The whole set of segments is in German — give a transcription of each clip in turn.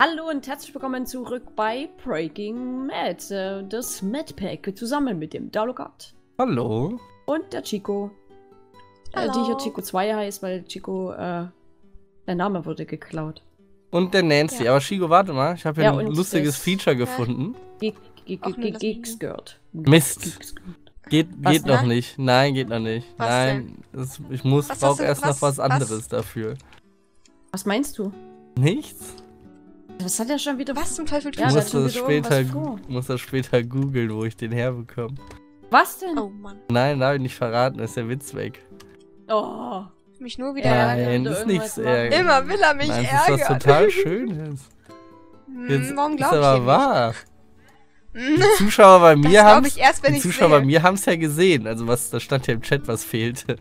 Hallo und herzlich willkommen zurück bei Breaking Mad, äh, das Mad Pack, zusammen mit dem Dalogard Hallo. und der Chico. Äh, die Hallo. hier Chico 2 heißt, weil Chico, äh, der Name wurde geklaut. Und der Nancy. Ja. Aber Chico, warte mal. Ich habe Ja, hier ein lustiges das- Feature gefunden. Ge ge ge Geekskirt. Mist. Geht, Was, geht noch nicht. Nein, geht noch nicht. Was Nein, das, ich muss, Was brauche erst was- noch was was? anderes dafür. Was meinst du? Nichts? Was hat er schon wieder Was zum Teufel Ja, ich da muss das, später, muss das später googeln, wo ich den herbekomme. Was denn? Oh Mann. Nein, darf ich nicht verraten, ist der Witz weg. Oh. Mich nur wieder Ja, ärgern. Nein, ist nichts ärgern. Immer will er mich Nein, das ist was ärgern. total Schönes. Hm, Jetzt Warum ist glaube ich aber wahr. nicht? Die Hm, Zuschauer bei Das mir haben die Zuschauer bei sehe. mir haben es ja gesehen. Also was, da stand ja im Chat, was fehlte.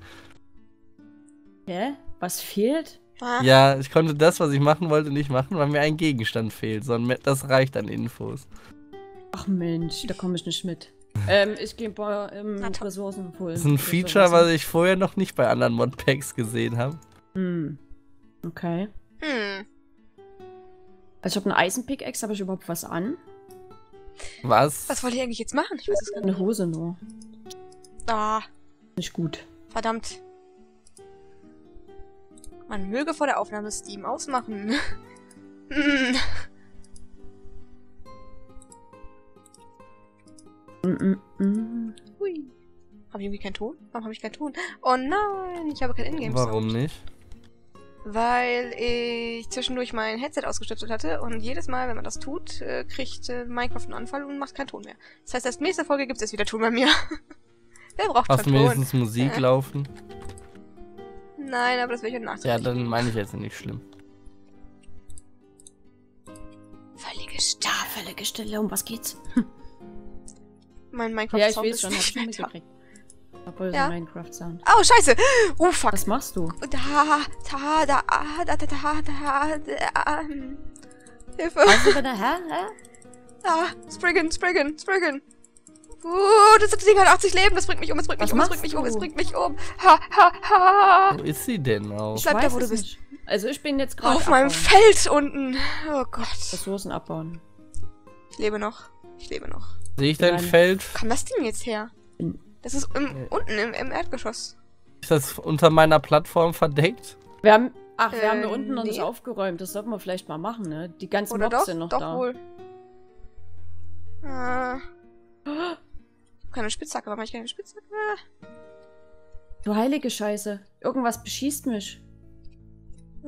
Hä? Was fehlt? Ja, ich konnte das, was ich machen wollte, nicht machen, weil mir ein Gegenstand fehlt. Sondern das reicht an Infos. Ach Mensch, da komme ich nicht mit. ähm, ich gehe bei ähm. Ressourcen holen. Das ist ein Feature, was ich vorher noch nicht bei anderen Modpacks gesehen habe. Hm. Okay. Hm. Also ich habe einen Eisenpickaxe, habe ich überhaupt was an? Was? Was wollte ich eigentlich jetzt machen? Ich weiß es gar Eine nicht. Hose nur. Ah, Nicht gut. verdammt. Man möge vor der Aufnahme Steam ausmachen. Hm. Mm -mm. Hui. Habe ich irgendwie keinen Ton? Warum habe ich keinen Ton? Oh nein, ich habe kein Ingame. Warum nicht? Weil ich zwischendurch mein Headset ausgestöpselt hatte und jedes Mal, wenn man das tut, äh, kriegt äh, Minecraft einen Anfall und macht keinen Ton mehr. Das heißt, erst nächste Folge gibt es wieder Ton bei mir. Wer braucht Hast du schon Ton? wenigstens Musik Äh. laufen? Nein, aber das will ich heute Nacht. Ja, dann meine ich jetzt nicht schlimm. Völlige Stille. Völlige Stille, um was geht's? Mein Minecraft Ja, ich Sound weiß ist schon, hab nicht schon da. mitgekriegt. Obwohl Ja. Minecraft-Sound. Oh, scheiße! Oh, fuck. Was machst du? Da, da, da, da, da, da, da, da, ähm. Hilfe! Also bitte, hä? hä? Ah, Spriggan, Spriggan, Spriggan. Uh, das Ding hat 80 Leben, das bringt mich um, es bringt mich Was um, es bringt mich um, es bringt mich um. Ha, ha, ha. Wo ist sie denn auch? Ich Bleib da, wo du bist. nicht. Also ich bin jetzt gerade Auf meinem abbauen. Feld unten. Oh Gott. Ressourcen abbauen. Ich lebe noch. Ich lebe noch. Sehe ich dein Nein. Feld? Wo kam das Ding jetzt her? Das ist im, Äh. unten im, im Erdgeschoss. Ist das unter meiner Plattform verdeckt? Wir haben, ach, wir Äh, haben hier unten noch nee. nicht aufgeräumt. Das sollten wir vielleicht mal machen, ne? Die ganzen Oder Mobs doch? sind noch doch da. wohl. Äh, keine Spitzhacke. Warum habe ich keine Spitzhacke? Du heilige Scheiße. Irgendwas beschießt mich.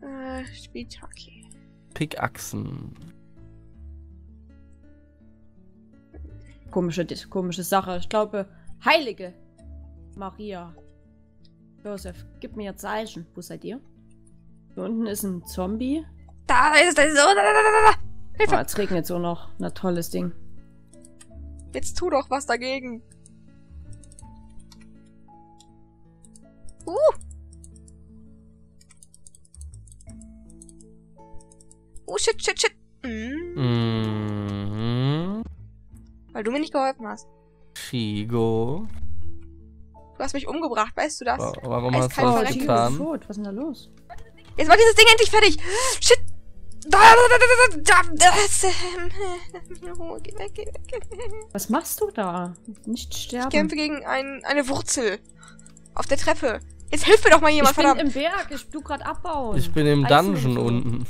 äh, Spitzhacke. Pickaxen. Komische, komische Sache. Ich glaube, heilige Maria. Josef, gib mir Zeichen. Wo seid ihr? Hier unten ist ein Zombie. Da ist das. Oh, da, da, da, da, da. Oh, Hilfe! jetzt regnet so noch. Na, tolles Ding. Jetzt tu doch was dagegen. Uh. Oh, shit, shit, shit. Mhm. Mhm. Weil du mir nicht geholfen hast. Chigo. Du hast mich umgebracht, weißt du das? Wa- Warum hast du das getan? tot. Was ist denn da los? Jetzt war dieses Ding endlich fertig. Shit. Was machst du da? Nicht sterben. Ich kämpfe gegen ein, eine Wurzel. Auf der Treppe. Jetzt hilf mir doch mal jemand, ich bin verdammt. im Berg. Ich tu grad abbauen. Ich bin im Dungeon unten.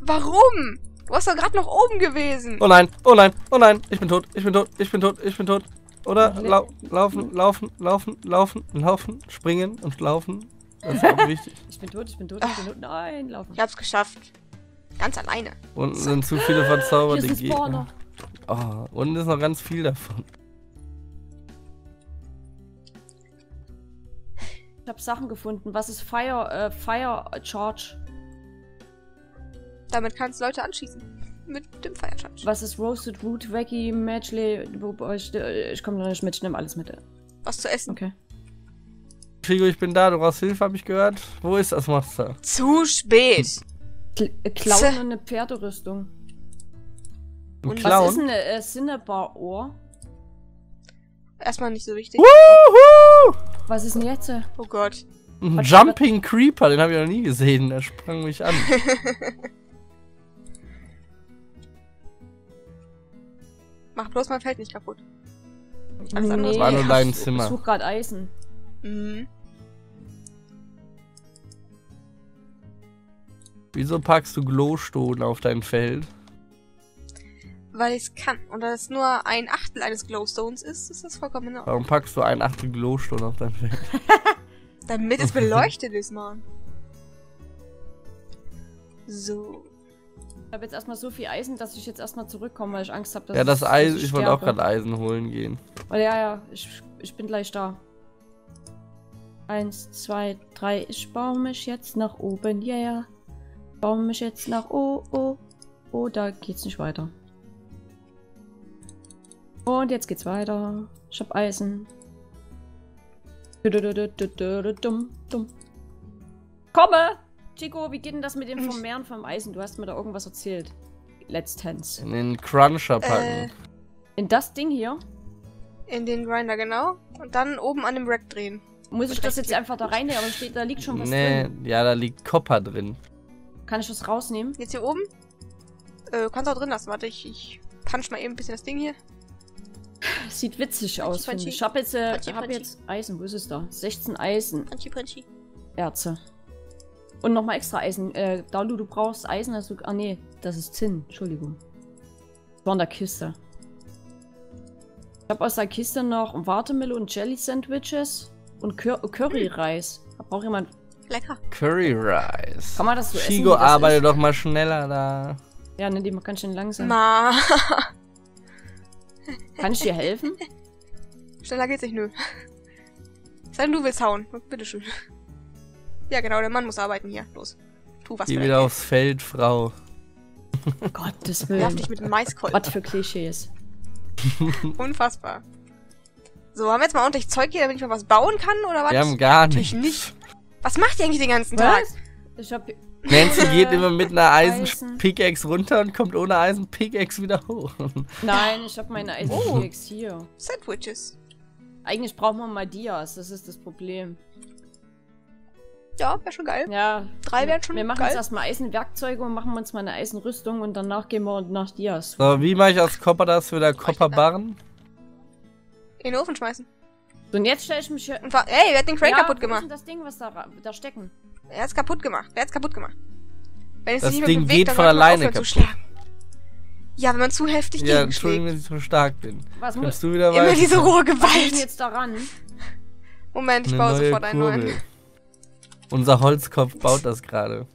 Warum? Du warst doch gerade noch oben gewesen. Oh nein, oh nein, oh nein. Ich bin tot, ich bin tot, ich bin tot, ich bin tot. Oder lau laufen, laufen, laufen, laufen, laufen, springen und laufen. Das ist auch wichtig. Ich bin tot, ich bin tot, ich bin tot. Nein, laufen. Ich hab's geschafft. Ganz alleine. Unten sind zu viele Hier verzauberte ist ein Spawner. Gegner. Oh, unten ist noch ganz viel davon. Ich habe Sachen gefunden. Was ist Fire, äh, Fire Charge? Damit kannst du Leute anschießen. Mit dem Feiercharge. Was ist Roasted Root, Wacky, Matchley? Ich, ich komme noch nicht mit, ich nehme alles mit. Was zu essen. Okay. Chigo, ich bin da, du brauchst Hilfe, hab ich gehört. Wo ist das Monster? Zu spät. Kl äh, klauen und eine Pferderüstung. Ein Und was Was ist Clown? ein äh, Cinnabar-Ohr? Erstmal nicht so wichtig. Wuhu! Was ist denn jetzt? Oh Gott. Ein Hat Jumping Creeper, den habe ich noch nie gesehen. Der sprang mich an. Mach bloß mein Feld nicht kaputt. Alles andere Nee, war nur dein ich Zimmer. such grad Eisen. Mhm. Wieso packst du Glowstone auf dein Feld? Weil ich es kann. Und da es nur ein Achtel eines Glowstones ist, ist das vollkommen in Ordnung. Warum packst du ein Achtel Glowstone auf dein Feld? Damit es beleuchtet ist, Mann. So. Ich habe jetzt erstmal so viel Eisen, dass ich jetzt erstmal zurückkomme, weil ich Angst habe, dass ja, das Eisen, ich wollte auch gerade Eisen holen gehen. Oh, ja, ja, ich, ich bin gleich da. Eins, zwei, drei. Ich baue mich jetzt nach oben. Ja, ja. Baue mich jetzt nach oh, oh. Oh, da geht's nicht weiter. Und jetzt geht's weiter. Ich hab Eisen. Dumm, dumm. Komme! Chico, wie geht denn das mit dem Vermehren vom Eisen? Du hast mir da irgendwas erzählt. Letztens. In den Cruncher Äh, packen. In das Ding hier? in den Grinder, genau. Und dann oben an dem Rack drehen. Muss ich das jetzt einfach da reinnehmen? Aber steht, da liegt schon was nee, drin. ja, da liegt Copper drin. Kann ich das rausnehmen? Jetzt hier oben. Äh, kannst auch drin lassen. Warte, ich, ich punch mal eben ein bisschen das Ding hier. Sieht witzig Punchy, aus, punchy. ich. Habe jetzt, äh, Punchy, hab jetzt Eisen. Wo ist es da? 16 Eisenerze. Punchy, punchy. Und nochmal extra Eisen. Äh, Dalu, du brauchst Eisen. Also, ah, nee, das ist Zinn. Entschuldigung. Das war in der Kiste. Ich habe aus der Kiste noch Watermelon Jelly Sandwiches und Cur Curry-Reis. Da braucht jemand. Lecker. Curry Rice. Kann man das so essen? Chigo, arbeite ist? doch mal schneller da. Ja, ne, die man ganz schön langsam. Ma. Kann ich dir helfen? Schneller geht's nicht, nö. Sei denn, du willst hauen. Bitteschön. Ja, genau, der Mann muss arbeiten hier. Los. Tu was Geh wieder aufs Feld, Frau. Gottes Geld. Werf Willen. dich mit dem Maiskolben. Was für Klischees. Unfassbar. So, haben wir jetzt mal ordentlich Zeug hier, damit ich mal was bauen kann, oder was? Wir haben gar Natürlich nichts. nicht. Was macht ihr eigentlich den ganzen Tag? Was? Ich hab. Nancy geht immer mit einer Eisen. Eisen-Pickaxe runter und kommt ohne Eisen-Pickaxe wieder hoch. Nein, ich habe meine Oh. Eisenpicks hier. Sandwiches. Eigentlich braucht man mal Dias, das ist das Problem. Ja, wäre schon geil. Ja. Drei wären schon Wir machen geil. jetzt erstmal Eisenwerkzeuge und machen uns mal eine Eisenrüstung und danach gehen wir nach Dias. So, wie mache ich aus Copper das wieder Copperbarren? In den Ofen schmeißen. So, und jetzt stelle ich mich hier. Ey, wer hat den Crane ja, kaputt gemacht? denn das Ding, was da, da stecken? Er hat's kaputt gemacht. Wer hat's kaputt gemacht? Wenn es Das sich nicht Ding bewegt, geht dann von alleine zu kaputt. schlagen. Ja, wenn man zu heftig Ja. Entschuldigung, wenn ich so stark bin. Was muss Kannst du wieder Immer weiter? diese rohe was Gewalt. jetzt daran? Moment, ich Eine baue sofort einen neuen. Kurbel. Unser Holzkopf baut das gerade.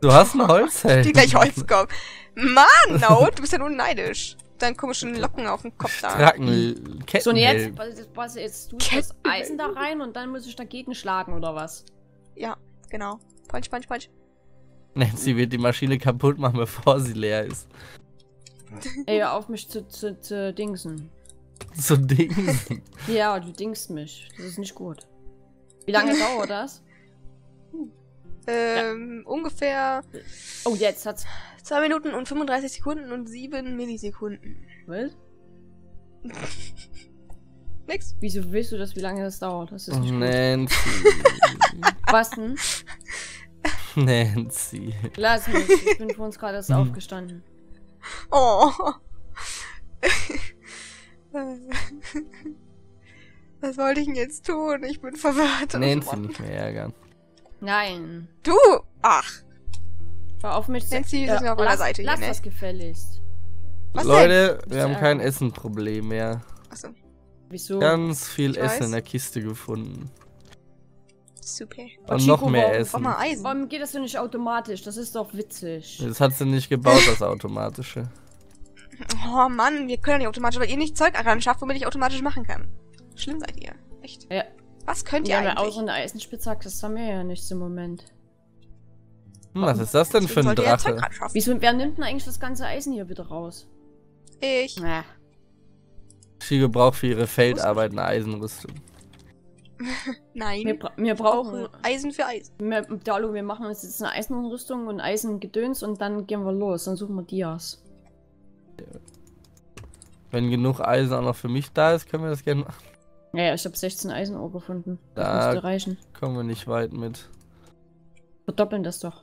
Du hast ein Holzhelm. Die gleich Holzkopf. Mann, no, du bist ja nur neidisch. Deinen komischen Locken auf dem Kopf da. Tracken, So, und jetzt, was, was, jetzt tust du das. Eisen da rein und dann muss ich dagegen schlagen, oder was? Ja, genau. Punch, punch, punch. Nancy wird die Maschine kaputt machen, bevor sie leer ist. Ey, hör auf mich zu, zu, zu dingsen. So Ding. Ja, du dingst mich. Das ist nicht gut. Wie lange dauert das? Ähm, ungefähr Oh, jetzt hat's. 2 Minuten und 35 Sekunden und 7 Millisekunden. Was? Nix. Wieso willst du das, wie lange das dauert? Das ist nicht. Nancy. Was denn? Nancy. Lass mich. Ich bin vor uns gerade erst Hm. aufgestanden. Oh. Was wollte ich denn jetzt tun? Ich bin verwirrt. Nancy nicht mehr ärgern. Nein. Du! Ach. Hör auf mich zu. Nancy, sind auf meiner lass, Seite hier, Lass ne? das gefälligst. Was Leute, denn? wir haben kein? Essenproblem mehr. Achso. Wieso? Ganz viel Ich Essen weiß. in der Kiste gefunden. Super. Und noch mehr warum- Essen. mal Eisen. Warum geht das denn nicht automatisch? Das ist doch witzig. Das hat sie nicht gebaut, das automatische. Oh Mann, wir können ja nicht automatisch, weil ihr nicht Zeug schafft, womit ich automatisch machen kann. Schlimm seid ihr. Echt. Ja, Was könnt ihr ja aber eigentlich? außer eine Eisenspitzhacke, das haben wir ja nichts im Moment. Hm, was ist das denn für ein ja Drache? Wieso, wer nimmt denn eigentlich das ganze Eisen hier wieder raus? Ich. Na, Chigo braucht für ihre Feldarbeit eine Eisenrüstung. Nein. wir, bra wir brauchen Eisen für Eisen. Wir, Dalu, wir machen uns jetzt eine Eisenrüstung und Eisengedöns und dann gehen wir los. Dann suchen wir Dias. Wenn genug Eisen auch noch für mich da ist, können wir das gerne machen. Ja, ja, ich habe 16 Eisenohr gefunden. Das Da- müsste reichen. Kommen wir nicht weit mit. Verdoppeln das doch.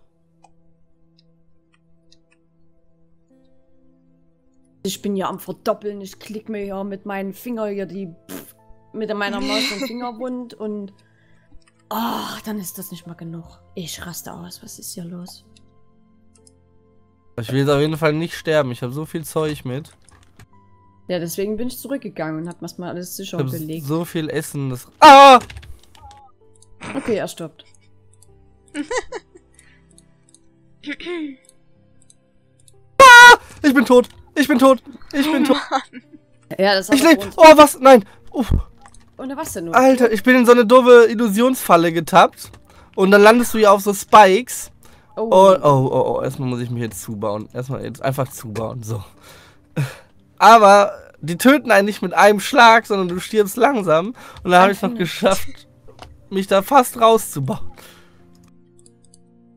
Ich bin ja am Verdoppeln. Ich klick mir ja mit meinen Finger hier die. Pff, mit meiner Maus den Finger wund und. Ach, dann ist das nicht mal genug. Ich raste aus. Was ist hier los? Ich will jetzt auf jeden Fall nicht sterben. Ich habe so viel Zeug mit. Ja, deswegen bin ich zurückgegangen und hab erstmal alles Ich sicher habe gelegt. so viel Essen. Das ah! Okay, er stirbt. Ich bin tot. Ich bin tot. Ich bin tot. Ja, das Ich hat lebe. Oh, was? Nein. Uff. Und was denn nun? Alter, ich bin in so eine doofe Illusionsfalle getappt. Und dann landest du ja auf so Spikes. Oh, Oh, oh, oh, oh. Erstmal muss ich mich jetzt zubauen. Erstmal jetzt einfach zubauen. So. Aber die töten einen nicht mit einem Schlag, sondern du stirbst langsam. Und dann habe ich noch Einfach geschafft, mich da fast rauszubauen.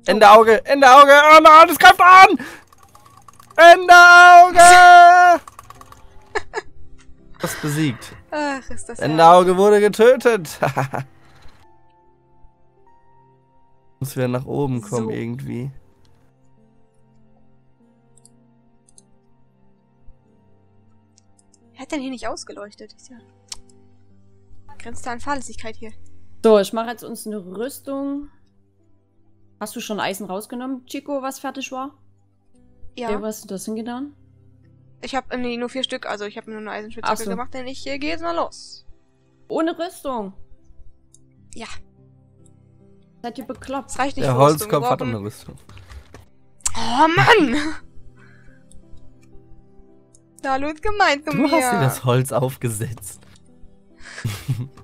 Ende Auge, Ende Auge. Oh nein, das greift an! Ende Auge! Das besiegt. Ach, ist das Ende herrlich. Auge wurde getötet. Muss wieder nach oben kommen So. irgendwie. Wer hat denn hier nicht ausgeleuchtet? Ist ja. Grenzt da an Fahrlässigkeit hier. So, ich mache jetzt uns eine Rüstung. Hast du schon Eisen rausgenommen, Chico, was fertig war? Ja. Ja. was hast du das hingetan? Ich habe nee, nur vier Stück, also ich habe nur eine Eisenspitzhacke so. gemacht, denn ich äh, gehe jetzt mal los. Ohne Rüstung. Ja. Seid ihr bekloppt? Das reicht nicht Der. Holzkopf hat eine Rüstung. Oh Mann! Ist gemeint zu Du mir. hast dir das Holz aufgesetzt.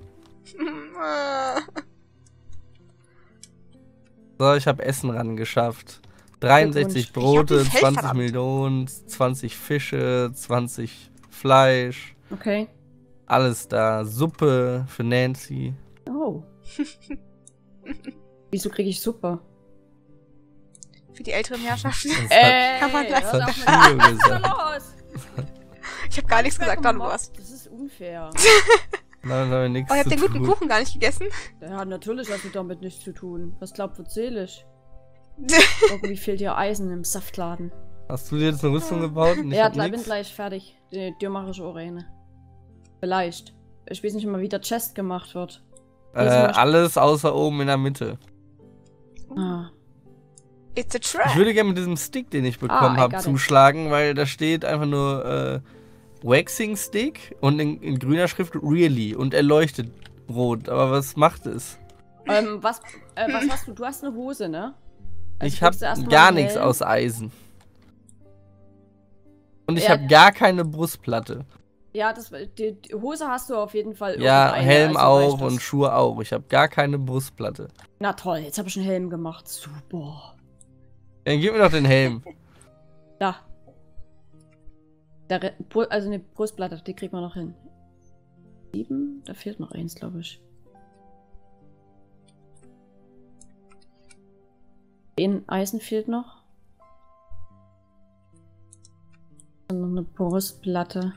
So, ich habe Essen ran geschafft. 63 Glückwunsch. Ich hab Brote, die Feld 20 verdammt. Millionen, 20 Fische, 20 Fleisch. Okay. Alles da. Suppe für Nancy. Oh. Wieso kriege ich Suppe? Für die älteren Herrschaften. Das hat, Ey, kann man gleich hör das hat mal- Chio Ich habe gar nichts gesagt, da du Gemobbt. was. Das ist unfair. Haben wir nichts Oh, ihr habt zu den guten tun. Kuchen gar nicht gegessen? ja, natürlich hast du damit nichts zu tun. Was glaubt, erzähl ich? Irgendwie fehlt dir Eisen im Saftladen. Hast du dir jetzt eine Rüstung gebaut? Und ich ja, gleich, bin gleich fertig. Die, dir mache ich auch eine. Vielleicht. Ich weiß nicht mal, wie der Chest gemacht wird. Äh, alles außer oben in der Mitte. Ah. It's a Ich trap. würde gerne mit diesem Stick, den ich bekommen I habe, got it. zuschlagen, weil da steht einfach nur äh, Waxing Stick und in, in grüner Schrift Really und er leuchtet rot. Aber was macht es? Ähm, was, äh, was hast du? Du hast eine Hose, ne? Also ich habe gar nichts aus Eisen. Und ich Ja. habe gar keine Brustplatte. Ja, das, die, die Hose hast du auf jeden Fall. Ja, Helm also auch und Schuhe auch. Ich habe gar keine Brustplatte. Na toll, jetzt habe ich einen Helm gemacht. Super. Dann gib mir doch den Helm. Da. Bru- also eine Brustplatte, die kriegt man noch hin. Sieben? Da fehlt noch eins, glaube ich. Ein Eisen fehlt noch. Und noch eine Brustplatte.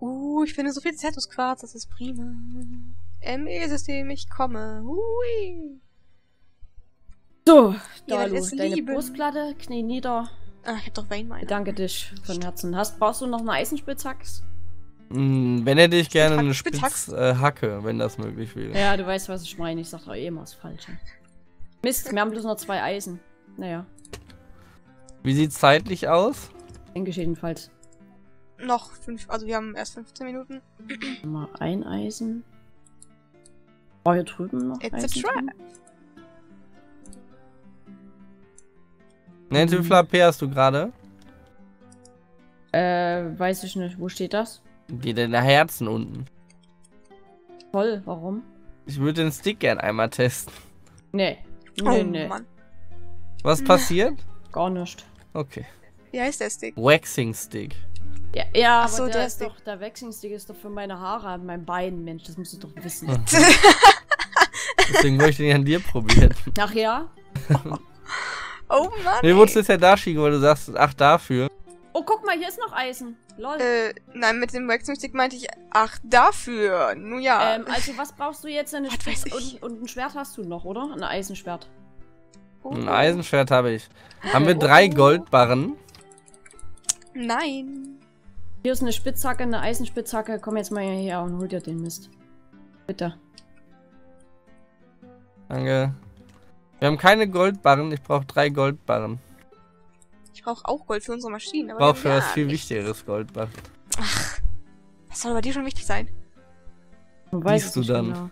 Uh, ich finde so viel Zertusquarz, das ist prima. ME-System, ich komme. Hui. So, Ja, Dalu, ist deine Liebe. Brustplatte, Knie nieder. Ah, ich hab doch Wayne meine. Bedanke dich von Herzen. Hast, brauchst du noch eine Eisenspitzhacke? Hm, wenn hätte ich gerne eine Spitzhack- Spitzhacke, äh, Hacke, wenn das möglich wäre. Ja, du weißt, was ich meine. Ich sag doch eh immer das Falsche. Mist, wir haben bloß noch zwei Eisen. Naja, Wie sieht's zeitlich aus? denke ich jedenfalls. Noch fünf, also wir haben erst 15 Minuten. Mal ein Eisen. War hier drüben noch It's a Eisen trap. Nancy, wie viel AP hast du gerade? Äh, weiß ich nicht. Wo steht das? Die deine Herzen unten. Toll, warum? Ich würde den Stick gern einmal testen. Nee. Oh Nee, nee. Mann. Was passiert? Gar nicht. Okay. Wie heißt der Stick? Waxing Stick. Ja, ja Ach aber so, der, der ist Stick. doch, der Wechselstick ist doch für meine Haare an meinem Bein, Mensch. Das musst du doch wissen. Deswegen wollte ich den an dir probieren. Ach ja? Oh Mann. Wolltest du jetzt ja da schicken, weil du sagst, ach dafür. Oh, guck mal, hier ist noch Eisen. Lol. Äh, nein, mit dem Waxing-Stick meinte ich, ach, dafür. Nun ja. Ähm, also was brauchst du jetzt? Eine Spitze und, und ein Schwert hast du noch, oder? Ein Eisenschwert. Oh. Ein Eisenschwert habe ich. Haben wir drei Goldbarren? Nein. Hier ist eine Spitzhacke, eine Eisenspitzhacke. Komm jetzt mal hierher und hol dir den Mist. Bitte. Danke. Wir haben keine Goldbarren. Ich brauche drei Goldbarren. Ich brauche auch Gold für unsere Maschinen. Ich Aber brauche für ja, was viel nicht. wichtigeres Goldbarren. Das soll bei dir schon wichtig sein. Man weiß Siehst es du dann. genau.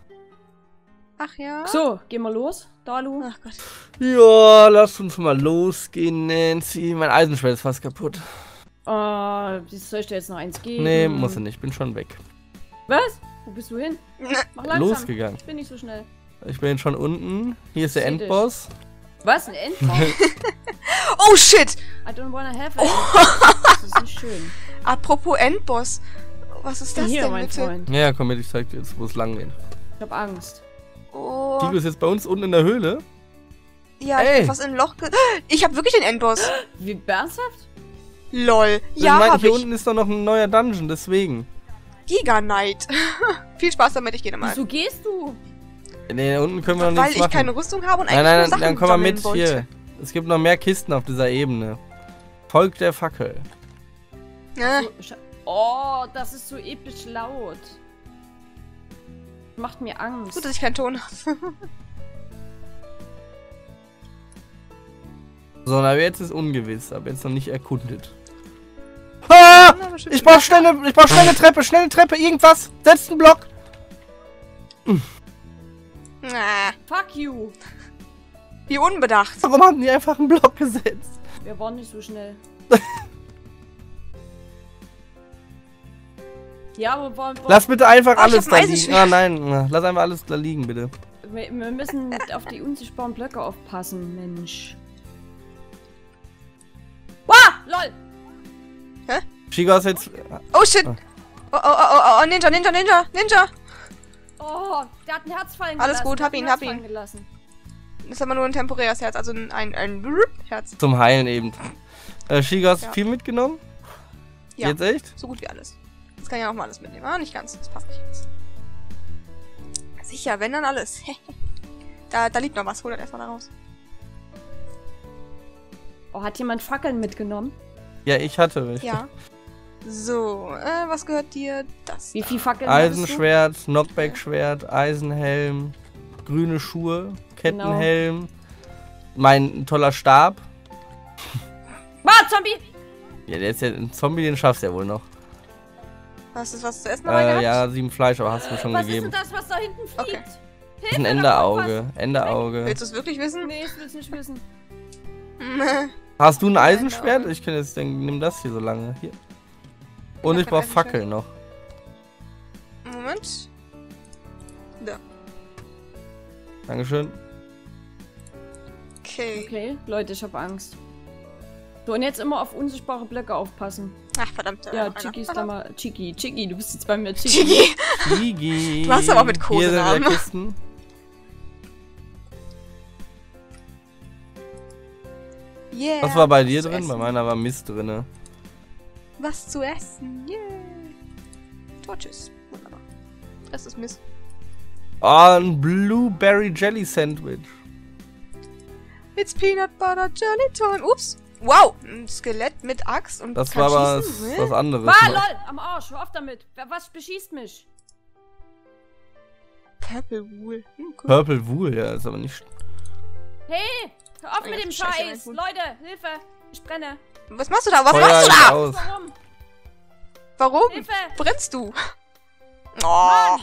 Ach ja. So, gehen wir los. Dalu. Ach Gott. Ja, lass uns mal losgehen, Nancy. Mein Eisenschwert ist fast kaputt. Äh, soll ich dir jetzt noch eins geben? Nee, muss er nicht. Bin schon weg. Was? Wo bist du hin? Mach langsam. Losgegangen. Ich bin nicht so schnell. Ich bin schon unten. Hier ist der dich. Endboss. Was? Ein Endboss? Oh shit! I don't wanna have Oh. it. Das ist nicht schön. Apropos Endboss. Was ist das Hier, denn mein bitte? Freund. Ja, komm mit, ich zeig dir jetzt, wo es lang geht. Ich hab Angst. Oh. Tigo ist jetzt bei uns unten in der Höhle. Ja, ich Ey. bin fast in ein Loch ge Ich hab wirklich den Endboss. Wie ernsthaft? Lol. ich Ja, meine, hab hier ich. unten ist doch noch ein neuer Dungeon, deswegen. Giga Knight. Viel Spaß damit, ich gehe mal. Wieso gehst du? Nee, unten können wir noch Weil nichts ich machen. keine Rüstung habe und eigentlich nein, nein, nur nein, Sachen dann komm mal mit wollte. hier. Es gibt noch mehr Kisten auf dieser Ebene. Folgt der Fackel. Scha- Oh, das ist so episch laut. Macht mir Angst. Gut, dass ich keinen Ton habe. So, na, jetzt ist ungewiss, aber jetzt noch nicht erkundet. Ah! Ich brauch schnell eine, ich brauch schnell eine Treppe, schnell eine Treppe, irgendwas. Setzt einen Block. Na, Fuck you. wie unbedacht. Warum haben die einfach einen Block gesetzt? Wir waren nicht so schnell. ja, aber wollen, wollen, Lass bitte einfach Oh, alles da liegen. Ah, nein, lass einfach alles da liegen, bitte. wir, wir müssen auf die unsichtbaren Blöcke aufpassen, Mensch. Wow, lol. Shiga ist jetzt. Oh shit. Ah. Oh, oh, oh, oh, oh, Ninja, Ninja, Ninja, Ninja. Oh, der hat ein Herz fallen Alles gelassen. gut, der hab ihn, hab ihn. Gelassen. Das ist aber nur ein temporäres Herz, also ein, ein, ein Herz. Zum Heilen eben. Äh, Shiga, hast du Ja. viel mitgenommen? Ja. Jetzt echt? So gut wie alles. Das kann ich auch mal alles mitnehmen. Ah, nicht ganz. Das passt nicht ganz. Sicher, wenn dann alles. da, da liegt noch was. Hol das erstmal da raus. Oh, hat jemand Fackeln mitgenommen? Ja, ich hatte welche. Ja. So, äh, was gehört dir? Das. Wie viel Fackeln? Eisenschwert, Knockback-Schwert, Eisenhelm, grüne Schuhe, Kettenhelm, mein toller Stab. Ah, Zombie! Ja, der ist ja ein Zombie, den schaffst du ja wohl noch. Hast du was zu essen dabei Äh, gehabt? ja, sieben Fleisch, aber hast du mir schon Was ist gegeben. denn das, was da hinten fliegt? Okay. Ist ein Enderauge. Enderauge. Willst du es wirklich wissen? Nee, ich will's nicht wissen. Hast du ein Eisenschwert? Ich kann jetzt denken, nimm das hier so lange. Hier. Und ich brauch kein Fackeln noch. Moment. Da. Dankeschön. Okay. Okay, Leute, ich habe Angst. So, und jetzt immer auf unsichtbare Blöcke aufpassen. Ach, verdammt. da Ja. Chiki ist da mal. Chiki, Chiki, du bist jetzt bei mir Chiki. Chiki. Gigi. Du hast aber auch mit Hier sind Kosenamen. wieder Kisten. Yeah. Was war bei dir drin? Bei meiner war Mist drinne. Was zu essen. Yeah. Torches. Wunderbar. Das ist Mist. Oh, ein Blueberry Jelly Sandwich. It's Peanut Butter Jelly Time. Ups. Wow. Ein Skelett mit Axt und Das kann war aber schießen. was, was anderes. Ah, noch. lol, am Arsch, hör auf damit. Wer- Was beschießt mich? Purple Wool. Hm, cool. Purple Wool, ja, ist aber nicht. Hey, hör auf Oh mit dem Scheiß. Leute, Hilfe. Ich brenne. Was machst du da? Was Feuer machst du da? aus. Warum? Warum? Hilfe. Brennst du? Oh. Mann.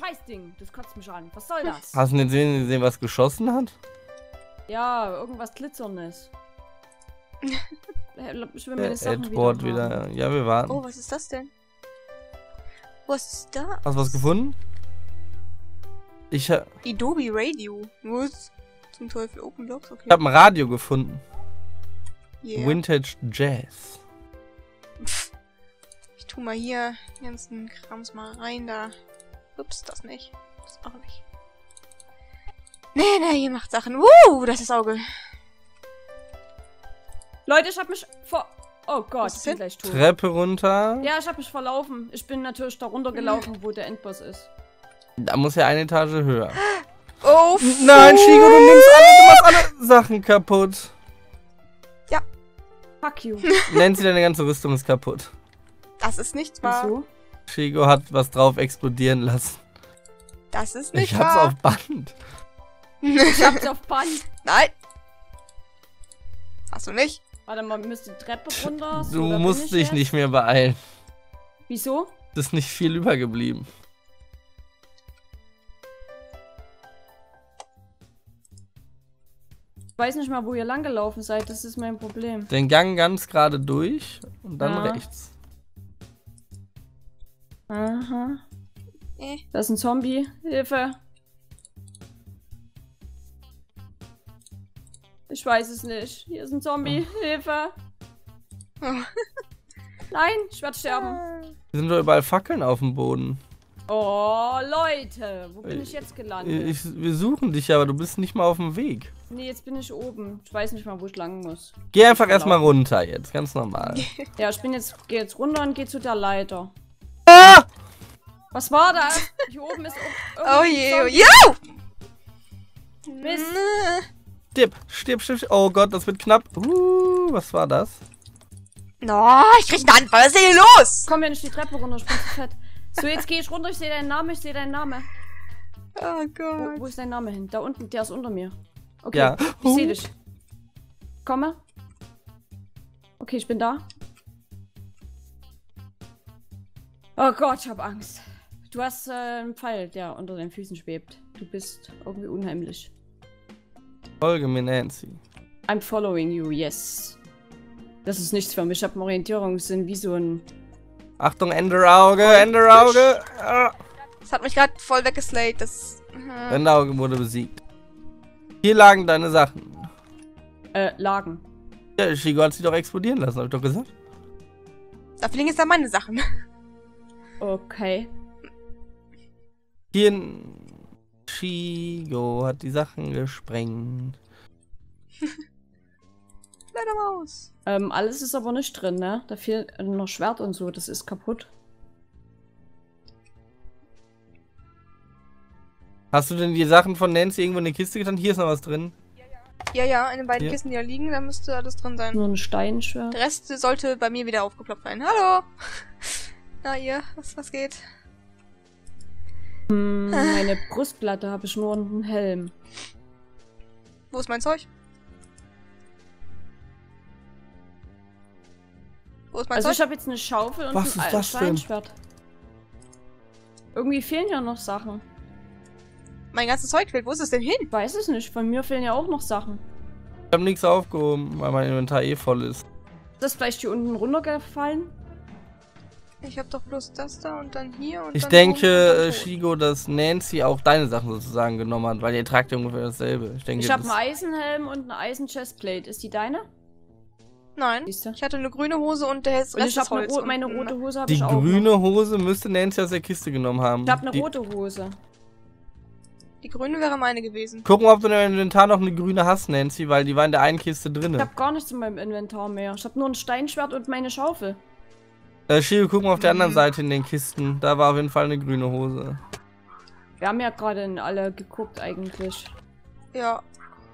Scheißding, das kotzt mich an. Was soll das? Hast du nicht gesehen, gesehen, was geschossen hat? Ja, irgendwas Glitzerndes. Das Sachen Edward wieder. wieder. Ja, wir warten. Oh, was ist das denn? Was ist da? Hast du was gefunden? Ich, ha- Adobe Radio. Was? Zum Teufel Open Blocks? Okay. ich habe ein Radio gefunden. Yeah. Vintage Jazz. Pff. Ich tu mal hier den ganzen Krams mal rein da. Ups, das nicht. Das auch nicht. Nee, nee, ihr macht Sachen. Uh, das ist Auge. Leute, ich hab mich vor. Oh Gott, ich bin gleich tot. Treppe runter. Ja, ich habe mich verlaufen. Ich bin natürlich da runtergelaufen, wo der Endboss ist. Da muss ja eine Etage höher. Oh, Nein, Shigo, du nimmst alle, du machst alle Sachen kaputt. Fuck you. Nancy, deine ganze Rüstung ist kaputt. Das ist nicht wahr. Wieso? Shigo hat was drauf explodieren lassen. Das ist nicht Ich hab's wahr. auf Band. Ich hab's auf Band. Nein. Hast du nicht? Warte mal, wir müssen die Treppe runter. Du musst ich dich jetzt. nicht mehr beeilen. Wieso? Es ist nicht viel übergeblieben. Ich weiß nicht mal, wo ihr langgelaufen seid. Das ist mein Problem. Den Gang ganz gerade durch und dann Ja. rechts. Aha. Eh. Das ist ein Zombie. Hilfe. Ich weiß es nicht. Hier ist ein Zombie. Hilfe. Oh. Nein, ich werde sterben. Hier sind doch überall Fackeln auf dem Boden. Oh, Leute. Wo bin ich jetzt gelandet? Ich, wir suchen dich, aber du bist nicht mal auf dem Weg. Nee, jetzt bin ich oben. Ich weiß nicht mal, wo ich lang muss. Geh einfach erstmal runter jetzt, ganz normal. Ja, ich bin jetzt, geh jetzt runter und geh zu der Leiter. ah! Was war das? Hier oben ist Oh je, oh Zombie. je. Mist. Stirb, stirb, stirb, stirb. Oh Gott, das wird knapp. Uh, was war das? No, ich krieg einen Anfall. Was ist denn hier los? Komm ja nicht die Treppe runter, ich bin zu fett. So, jetzt gehe ich runter, ich sehe deinen Namen, ich sehe deinen Namen. Oh Wo, Gott. wo ist dein Name hin? Da unten, der ist unter mir. Okay, Ja. ich sehe dich. Komme. Okay, ich bin da. Oh Gott, ich habe Angst. Du hast äh, einen Pfeil, der unter deinen Füßen schwebt. Du bist irgendwie unheimlich. Folge mir Nancy. I'm following you, yes. Das ist nichts für mich. Ich habe einen Orientierungssinn wie so ein... Achtung, Enderauge, Enderauge. Ah. Das hat mich gerade voll weggeslayt. Das. äh, Enderauge wurde besiegt. Hier lagen deine Sachen. Äh, Lagen. Ja, Shigo hat sie doch explodieren lassen, hab ich doch gesagt. Dafür liegen jetzt da meine Sachen. Okay. Hier in Shigo hat die Sachen gesprengt. Leider Maus. Ähm, alles ist aber nicht drin, ne? Da fehlt noch Schwert und so. Das ist kaputt. Hast du denn die Sachen von Nancy irgendwo in die Kiste getan? Hier ist noch was drin. Ja, ja, in den beiden Ja. Kisten, die da liegen, da müsste alles drin sein. Nur ein Steinschwert. Der Rest sollte bei mir wieder aufgeploppt sein. Hallo! Na ihr, was, was geht? Hm, meine Brustplatte habe ich nur und einen Helm. Wo ist mein Zeug? Wo ist mein Also ich Zeug? habe jetzt eine Schaufel und Was ein ist Al- das denn? Steinschwert. Irgendwie fehlen ja noch Sachen. Mein ganzes Zeug fehlt. Wo ist es denn hin? Ich weiß es nicht. Von mir fehlen ja auch noch Sachen. Ich hab nichts aufgehoben, weil mein Inventar eh voll ist. Ist das vielleicht hier unten runtergefallen? Ich hab doch bloß das da und dann hier und Ich dann denke, und dann äh. Shigo, dass Nancy auch deine Sachen sozusagen genommen hat, weil ihr tragt ja ungefähr dasselbe. Ich denke, Ich habe das- einen Eisenhelm und eine Eisen-Chestplate. Ist die deine? Nein. Siehst du? Ich hatte eine grüne Hose und der Rest Und ich ist habe Holz. ro meine rote Hose habe die ich auch. Noch. grüne Hose müsste Nancy aus der Kiste genommen haben. Ich habe eine die, rote Hose. Die grüne wäre meine gewesen. Guck mal, ob du in deinem Inventar noch eine grüne hast, Nancy, weil die war in der einen Kiste Ich drinne. habe gar nichts in meinem Inventar mehr. Ich habe nur ein Steinschwert und meine Schaufel. Äh, Shigo, guck mal auf der anderen Mhm. Seite in den Kisten. Da war auf jeden Fall eine grüne Hose. Wir haben ja gerade in alle geguckt eigentlich. Ja.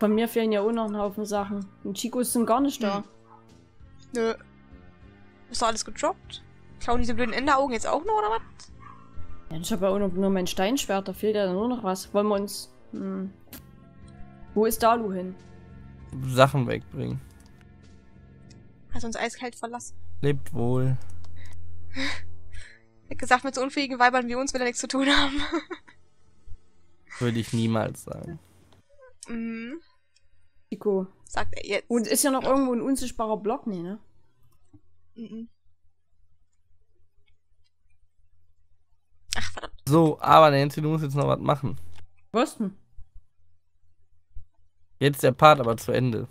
Von mir fehlen ja auch noch ein Haufen Sachen. Und Chicos sind gar nicht da. Hm. Nö. Ist doch alles gedroppt? Klauen diese blöden Enderaugen jetzt auch noch, oder was? Ja, ich habe ja auch noch nur mein Steinschwert, da fehlt ja nur noch was. Wollen wir uns. Hm. Wo ist Dalu hin? Sachen wegbringen. Hast uns eiskalt verlassen. Lebt wohl. Hat gesagt, mit so unfähigen Weibern wie uns will er nichts zu tun haben. Würde ich niemals sagen. mhm. Chico. Sagt er jetzt. Und ist ja noch irgendwo ein unsichtbarer Block? Nee, ne? Mhm. Ach, verdammt. So, aber Nancy, du musst jetzt noch was machen. Was denn? Jetzt der Part aber zu Ende.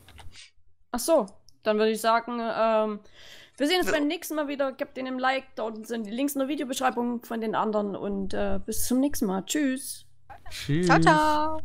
Ach so. Dann würde ich sagen, ähm, wir sehen uns beim nächsten Mal wieder. Gebt den im Like. Da unten sind die Links in der Videobeschreibung von den anderen. Und äh, bis zum nächsten Mal. Tschüss. Tschüss. Ciao, ciao.